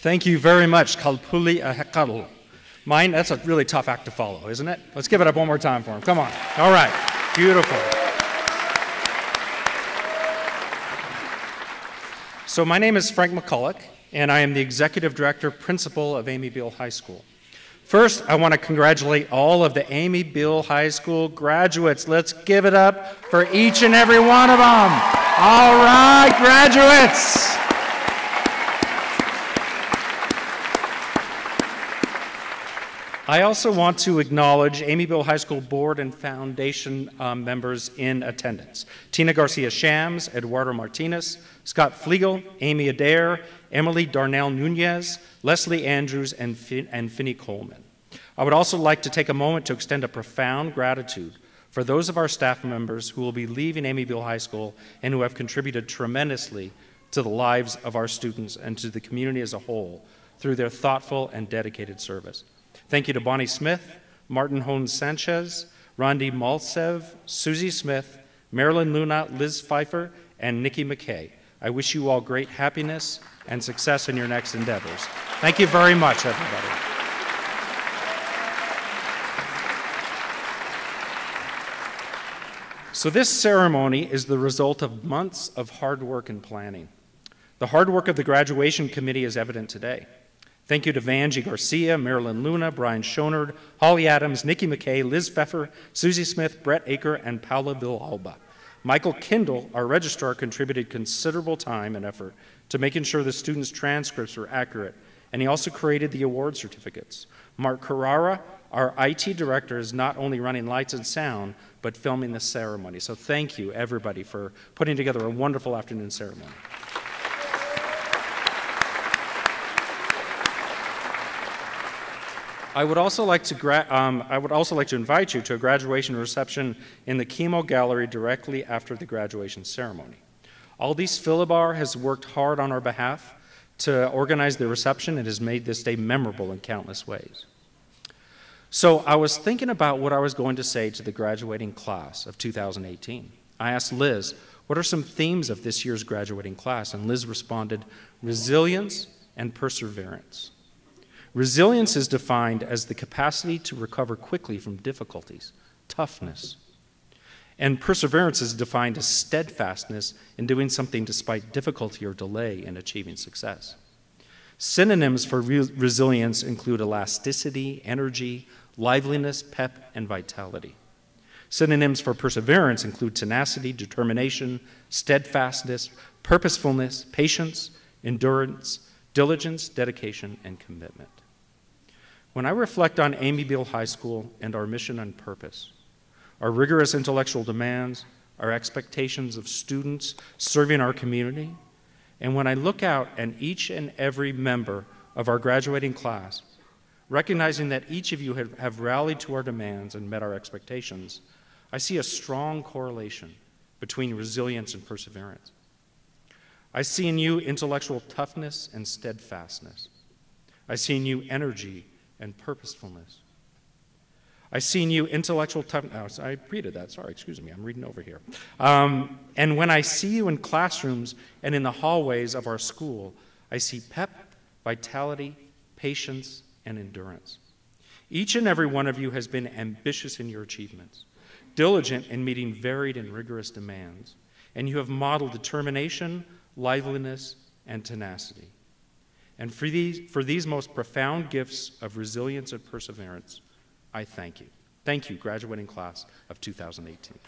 Thank you very much, Kalpuli Ahekadl. Mine, that's a really tough act to follow, isn't it? Let's give it up one more time for him. Come on. All right. Beautiful. So, my name is Frank McCullogh, and I am the Executive Director Principal of Amy Biehl High School. First, I want to congratulate all of the Amy Biehl High School graduates. Let's give it up for each and every one of them. All right, graduates. I also want to acknowledge Amy Biehl High School Board and Foundation um, members in attendance. Tina Garcia Shams, Eduardo Martinez, Scott Flegel, Amy Adair, Emily Darnell Nunez, Leslie Andrews, and, fin and Finney Coleman. I would also like to take a moment to extend a profound gratitude for those of our staff members who will be leaving Amy Biehl High School and who have contributed tremendously to the lives of our students and to the community as a whole through their thoughtful and dedicated service. Thank you to Bonnie Smith, Martin Hone Sanchez, Rondi Malsev, Susie Smith, Marilyn Luna, Liz Pfeiffer, and Nikki McKay. I wish you all great happiness and success in your next endeavors. Thank you very much, everybody. So, this ceremony is the result of months of hard work and planning. The hard work of the graduation committee is evident today. Thank you to Vanjie Garcia, Marilyn Luna, Brian Schonard, Holly Adams, Nikki McKay, Liz Pfeffer, Susie Smith, Brett Aker, and Paula Villalba. Michael Kindle, our registrar, contributed considerable time and effort to making sure the students' transcripts were accurate, and he also created the award certificates. Mark Carrara, our IT director, is not only running lights and sound, but filming the ceremony. So thank you, everybody, for putting together a wonderful afternoon ceremony. I would also like to um, I would also like to invite you to a graduation reception in the Chemo Gallery directly after the graduation ceremony. Aldis Filibar has worked hard on our behalf to organize the reception and has made this day memorable in countless ways. So I was thinking about what I was going to say to the graduating class of 2018. I asked Liz, what are some themes of this year's graduating class? And Liz responded, resilience and perseverance. Resilience is defined as the capacity to recover quickly from difficulties, toughness. And perseverance is defined as steadfastness in doing something despite difficulty or delay in achieving success. Synonyms for re resilience include elasticity, energy, liveliness, pep, and vitality. Synonyms for perseverance include tenacity, determination, steadfastness, purposefulness, patience, endurance, diligence, dedication, and commitment. When I reflect on Amy Biehl High School and our mission and purpose, our rigorous intellectual demands, our expectations of students serving our community, and when I look out at each and every member of our graduating class, recognizing that each of you have, have rallied to our demands and met our expectations, I see a strong correlation between resilience and perseverance. I see in you intellectual toughness and steadfastness. I see in you energy and purposefulness. I see in you intellectual toughness. I read that. Sorry, excuse me. I'm reading over here. Um, and when I see you in classrooms and in the hallways of our school, I see pep, vitality, patience, and endurance. Each and every one of you has been ambitious in your achievements, diligent in meeting varied and rigorous demands, and you have modeled determination, liveliness, and tenacity. And for these, for these most profound gifts of resilience and perseverance, I thank you. Thank you, graduating class of 2018.